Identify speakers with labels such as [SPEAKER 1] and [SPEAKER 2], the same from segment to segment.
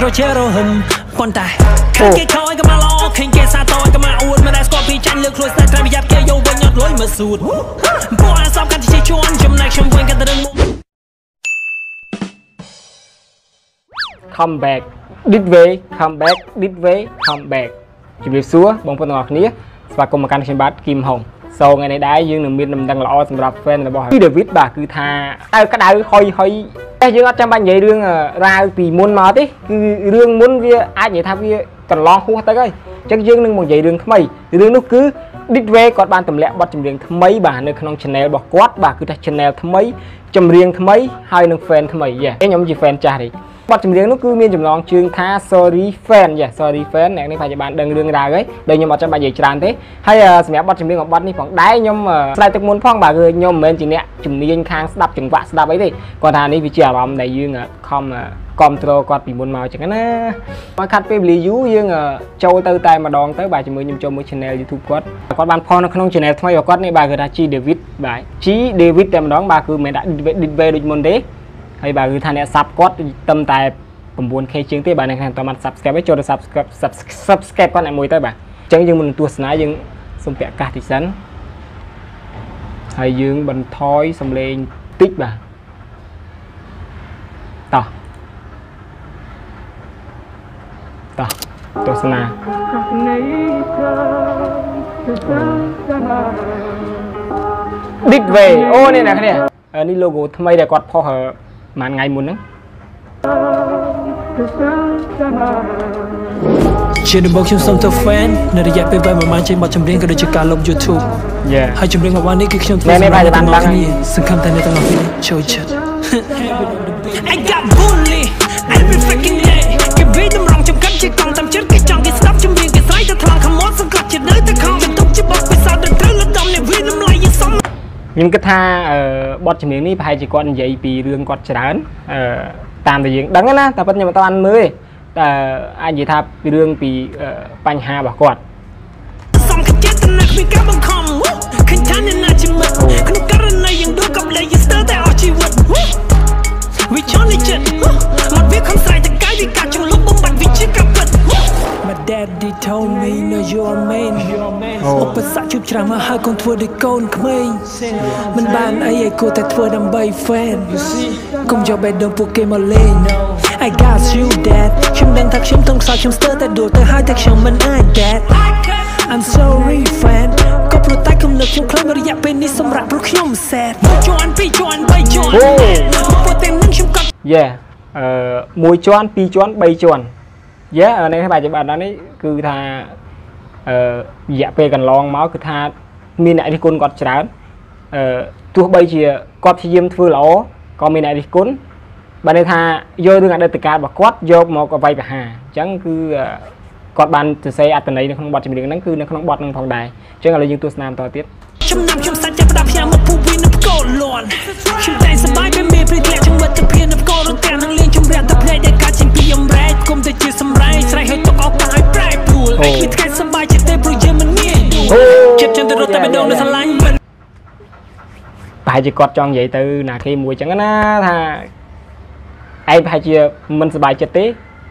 [SPEAKER 1] ត្រជារហឹមប៉ុន្តែខាងគេខោឲ្យក៏មកល្អឃើញគេសាតឲ្យក៏មកអួតមិនដែលស្គាល់ពីចាញ់លើកខ្លួនស្នេហ៍ត្រូវប្រយ័ត្នគេយកវិញអត់លុយមកសួតពួកអាសបកាត់ជាជួនចំណែកខ្ញុំវិញក៏ទៅរឹងមុខ
[SPEAKER 2] come back this way come back this way come back ជំរាបសួរបងប្អូនទាំងអស់គ្នាស្វាគមន៍មកកាន់ខ្ញុំបាទគីមហុងសូថ្ងៃនេះដែរយើងនឹងមានដំណឹងល្អសម្រាប់ fan របស់ពី David បាទគឺថាអើក្តៅហុយហុយ តែយើងអត់ចាំបាច់និយាយរឿងរាវពីមុនមកទេគឺរឿងមុនវាអាចនិយាយថាវាកន្លងហួសទៅហើយអញ្ចឹងយើងនឹងមកនិយាយរឿងថ្មីរឿងនោះគឺ Ditway គាត់បានទម្លាក់បទចម្រៀងថ្មីបាទនៅក្នុង channel របស់គាត់បាទគឺថា channel ថ្មីចម្រៀងថ្មីហើយនឹង fan ថ្មីយេខ្ញុំជា fan ចាស់ទេ បទចម្រៀងនោះគឺមានចំណងជើងថា sorry fan យេ sorry fan អ្នកនេះប្រហែលជាបានដឹងរឿងរ៉ាវហើយដោយខ្ញុំអត់ចាំបាច់និយាយច្រើនទេហើយសម្រាប់បទចម្រៀងរបស់បទនេះផងដែរខ្ញុំឆ្លើយទឹកមុនផងបាទគឺខ្ញុំមិនមែនជាអ្នកជំនាញខាងស្ដាប់ចង្វាក់ស្ដាប់អីទេគាត់ថានេះវាជាអារម្មណ៍ដែលយើងខំគ្រប់គ្រងគាត់ពីមុនមកអញ្ចឹងណាមកខាត់ពេលវេលាយូរយើងចូលទៅតែម្ដងទៅបាទជាមួយខ្ញុំចូលមួយ channel YouTube គាត់គាត់បានផុសនៅក្នុង channel ថ្មីរបស់គាត់នេះបាទគឺថា G David បាទ G David តែម្ដងបាទគឺមិនមែនដាក់ David ដូចមុនទេ ហើយបាទគឺថាអ្នក sub គាត់ត្រឹមតែ 9k ជាងទេបាទអ្នកខាងតបាន subscribe ឯងចូលទៅ subscribe subscribe គាត់អ្នកមួយទៅបាទអញ្ចឹងយើងមុនទស្សនាយើងសូមពាក់កាសតិចសិនហើយយើងបន្ថយសំឡេងតិចបាទតោះតោះទស្សនាឌីតវេអូនេះអ្នកគ្នានេះ logo ថ្មីដែលគាត់ផុស ប្រហែលថ្ងៃមុនហ្នឹង
[SPEAKER 1] ជាដំបូងខ្ញុំសូមទៅ fan នៅរយៈពេលប្រហែលចេញបទចម្រៀងក៏ដូចជាការលុប YouTube
[SPEAKER 2] យ៉ា
[SPEAKER 1] ហើយចម្រៀងរបស់នេះគឺខ្ញុំធ្វើសម្រាប់អ្នកទាំងអស់គ្នាសង្ឃឹមតែអ្នកទាំងអស់គ្នាចូលចិត្ត I got bully ខ្ញុំ
[SPEAKER 2] គិតថាបទចម្រៀងនេះប្រហែលជាគាត់និយាយពីរឿងគាត់ច្រើនអឺតាមដែលយើងដឹងណាតែប៉ុតខ្ញុំមិនតាន់មើលទេតែអាចនិយាយថាពីរឿងពីបញ្ហារបស់គាត់
[SPEAKER 1] សំកចិត្តណាគ្មានការបង្ខំឃើញថាអ្នកណាជាមិត្តក្នុងករណីយ៉ាងដូចកំលេយើងស្ទើរតែអស់ជីវិត បសគ្គជួបច្រើនមកហើយកូនធ្វើដូចកូនក្មេងមិនបានអីឯគួរតែធ្វើដើម្បី fan កុំយកបេះដូងពួកគេមកលេង I got you dad ខ្ញុំដឹងថាខ្ញុំទងខ្សោយខ្ញុំស្ទើរតែដួលទៅហើយតែខ្ញុំមិនអាច dad I'm sorry fan ក៏ព្រោះតែគំនិតខ្ញុំខ្លាំងរយៈពេលនេះសម្រាប់ព្រោះខ្ញុំ sad មួយជាន់ពីរជាន់បីជាន់ពួកតែនឹងខ្ញុំក៏
[SPEAKER 2] យេអឺមួយជាន់ពីរជាន់បីជាន់យេនេះបែបជាបាត់ដល់នេះគឺថា អឺរយៈពេលកន្លងមកគឺថាមានអ្នករិះគន់គាត់ច្រើនអឺទោះបីជាគាត់ព្យាយាមធ្វើល្អក៏មានអ្នករិះគន់បើន័យថាយករឿងអតីតកាលរបស់គាត់យកមកអវ័យបហាអញ្ចឹងគឺគាត់បានសរសេរអត្ថន័យនៅក្នុងបទចម្រៀងហ្នឹងគឺនៅក្នុងបទហ្នឹងផងដែរអញ្ចឹងឥឡូវយើងទស្សនាបន្តទៀតចំណាំខ្ញុំសាច់ចាប់ផ្ដាប់ខ្ញុំមកពូវីនៅកោលន់ខ្ញុំតែសបាយពេលមានព្រីធ្លាក់ខ្ញុំវិតទៅភៀននៅកោលទាំងនឹងលេងជំរះទៅភ្នែកដែលកាត់ចេញពីអំរែកគុំទៅជាសម្រែងស្រែកឲ្យទុកឱកាសឲ្យប្រែប្រួលឯងមានថ្ងៃ ហែលជាគាត់ចង់និយាយទៅណាគេមួយចឹងណាថាឯងប្រហែលជាមិនសប្បាយចិត្តទេ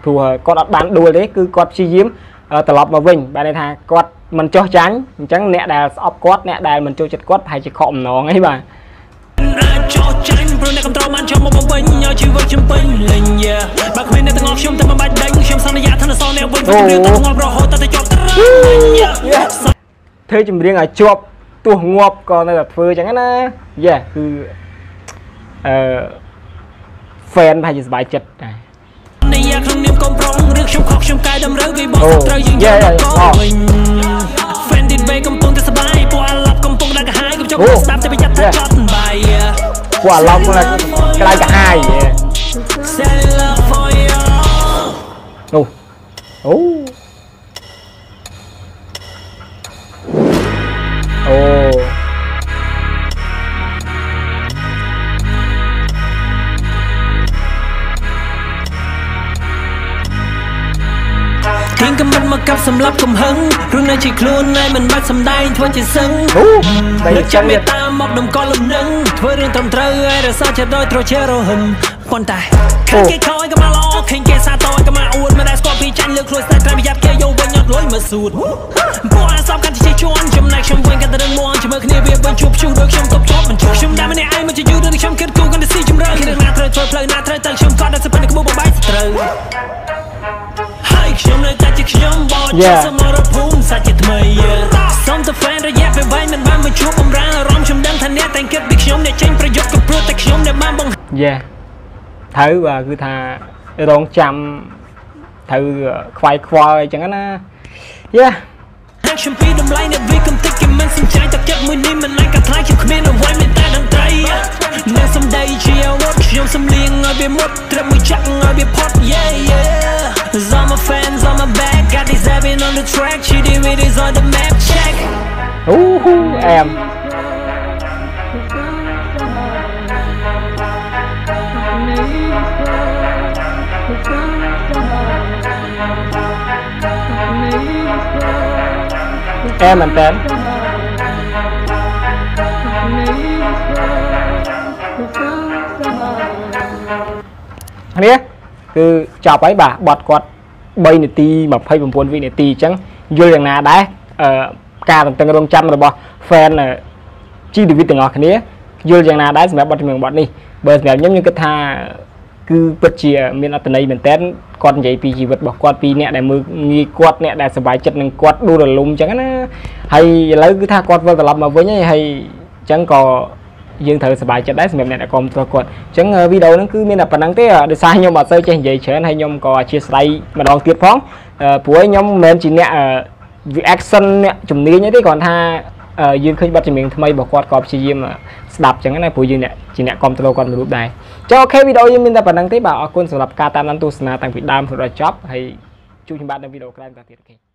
[SPEAKER 2] ព្រោះគាត់អត់បានដួលទេគឺគាត់ព្យាយាមត្រឡប់មកវិញបានន័យថាគាត់មិនចោះចាញ់អញ្ចឹងអ្នកដែលស្អប់គាត់អ្នកដែលមិនចូលចិត្តគាត់ប្រហែលជាខកអំណងអីបាទចោះចាញ់ព្រោះអ្នកកំត្របានចូលមកបំពេញឲ្យជីវិតខ្ញុំពេញលេងបើគ្មានអ្នកទាំងអស់ខ្ញុំតែមិនបាច់ដេញខ្ញុំសន្យាថានឹងសល់អ្នកវិញព្រោះរឿងទៅងាប់រហូតតែជាប់ត្រាធ្វើចម្រៀងឲ្យជាប់ ទោះងាប់ក៏នៅតែធ្វើអញ្ចឹងណាយេគឺអឺ fan ប្រហែលជាសប្បាយចិត្តដែរនេះយ៉ាក្នុងនាមកុំប្រងឬខ្ញុំខកខ្ញុំកែតម្រូវគេបោះត្រូវយើងយកមកកវិញ fan ទី3កំពុងតែសប្បាយពួកអាឡប់កំពុងតែកាហាយកុំចុកស្ដាប់តែប្រយ័ត្នថាចត់បាយពួកអាឡប់គាត់ក្តៅកាហាយអូអូ អូ
[SPEAKER 1] កំមិនមកកាប់សម្លាប់កំហឹងរឿងនៅជាខ្លួនឯងមិនបាច់សំដែងធ្វើជាសឹង
[SPEAKER 2] តែ
[SPEAKER 1] ចាំមេតាមកដំកល់លំនឹងធ្វើរឿងត្រឹមត្រូវឲ្យរសាចិត្តដោយត្រជារហឹមប៉ុន្តែខាងគេខោឲ្យក៏មកល្អឃើញគេសាតឲ្យក៏មកអួតសួតពួកអាសពកាន់ ខ្ញុំបោះចោលសមរភូមិសាច់ជាថ្មីសូមទៅ fan រយៈពេលវែងមិនបានមកជួបបំរើអារម្មណ៍ខ្ញុំដឹងថាអ្នកតែគិតពីខ្ញុំអ្នកចេញប្រយុទ្ធក៏ព្រោះតែខ្ញុំដែលបានបង្យេ
[SPEAKER 2] ត្រូវបាទគឺថារងចាំត្រូវខ្វាយខ្វល់អីចឹងណាយេ
[SPEAKER 1] ហាក់ខ្ញុំពីតម្លៃអ្នកវាកំតិចគេមិនសំចៃទឹកចិត្តមួយនេះមិនអាចកាត់ថ្លៃខ្ញុំគ្មានអ្វីមានតែតន្ត្រីអ្នកសំដីជាអាវុធខ្ញុំសំលៀងឲ្យវាមុតត្រឹមមួយចាក់ឲ្យវាផុត yeah yeah the track she did it is on the map check
[SPEAKER 2] អូហ៊ូអែមអែមមែនតើនេះគឺចប់ហើយបាទបត់គាត់ 3នាទី29វិនាទីអញ្ចឹងយល់យ៉ាងណាដែរអឺការតន្ទឹងរង់ចាំរបស់ fan ជីឌីវីតទាំងអស់គ្នាយល់យ៉ាងណាដែរសម្រាប់បទចម្រៀងបទនេះបើសម្រាប់ខ្ញុំខ្ញុំគិតថាគឺពិតជាមានអត្ថន័យមែនតើគាត់និយាយពីជីវិតរបស់គាត់ពីអ្នកដែលមើលងាយគាត់អ្នកដែលសប្បាយចិត្តនឹងគាត់ដួលរលំអញ្ចឹងណាហើយឥឡូវគឺថាគាត់វិលត្រឡប់មកវិញហើយហើយអញ្ចឹងក៏ យើងត្រូវសប្បាយចិត្តដែរសម្រាប់អ្នកដែលគាំទ្រគាត់អញ្ចឹងវីដេអូហ្នឹងគឺមានតែប៉ុណ្្នឹងទេដោយសារខ្ញុំអត់សូវចេះនិយាយច្រើនហើយខ្ញុំក៏អធ្យាស្រ័យម្ដងទៀតផងព្រោះខ្ញុំមិនមែនជាអ្នក reaction អ្នកជំនាញទេគ្រាន់ថាយើងឃើញបទចម្រៀងថ្មីរបស់គាត់ក៏ព្យាយាមស្ដាប់ចឹងណាព្រោះយើងអ្នកជាអ្នកគ្រប់គ្រងគាត់មួយរូបដែរចុះ OK វីដេអូយើងមានតែប៉ុណ្ណឹងទេបាទអរគុណសម្រាប់ការតាមដានទស្សនាតាំងពីដើមរហូតដល់ចប់ហើយជួបគ្នាបាទនៅវីដេអូក្រោយបន្តទៀត OK bye bye